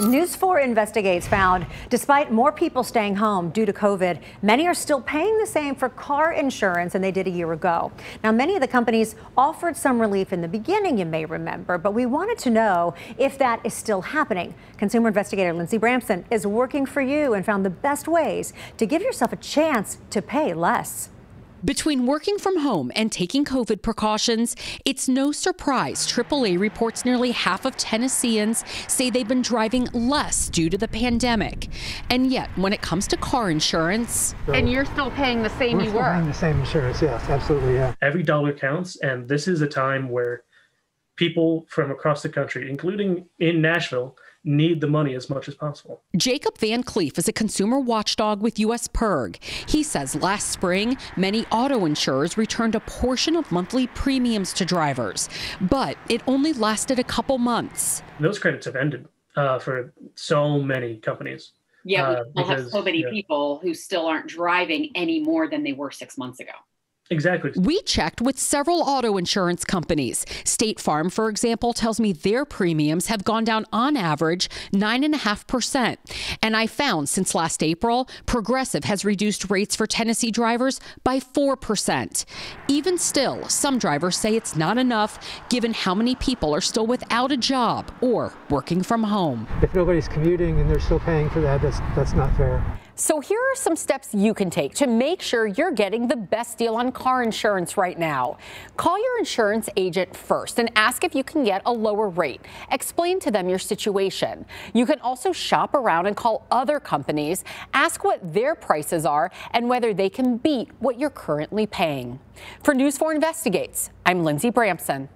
News 4 Investigates found despite more people staying home due to COVID, many are still paying the same for car insurance than they did a year ago. Now, many of the companies offered some relief in the beginning, you may remember, but we wanted to know if that is still happening. Consumer investigator Lindsay Bramson is working for you and found the best ways to give yourself a chance to pay less. Between working from home and taking COVID precautions, it's no surprise AAA reports nearly half of Tennesseans say they've been driving less due to the pandemic. And yet, when it comes to car insurance, and you're still paying the same we're you still were. paying the same insurance, yes, absolutely, yeah. Every dollar counts, and this is a time where people from across the country, including in Nashville, need the money as much as possible. Jacob Van Cleef is a consumer watchdog with US PIRG. He says last spring, many auto insurers returned a portion of monthly premiums to drivers, but it only lasted a couple months. Those credits have ended uh, for so many companies. Yeah, we Uh, still have so many yeah. people who still aren't driving any more than they were six months ago. Exactly. We checked with several auto insurance companies. State Farm, for example, tells me their premiums have gone down on average 9.5%. And I found since last April, Progressive has reduced rates for Tennessee drivers by 4%. Even still, some drivers say it's not enough given how many people are still without a job or working from home. If nobody's commuting and they're still paying for that, that's, that's not fair. So here are some steps you can take to make sure you're getting the best deal on car insurance right now. Call your insurance agent first and ask if you can get a lower rate. Explain to them your situation. You can also shop around and call other companies, ask what their prices are and whether they can beat what you're currently paying. For News 4 Investigates, I'm Lindsay Bramson.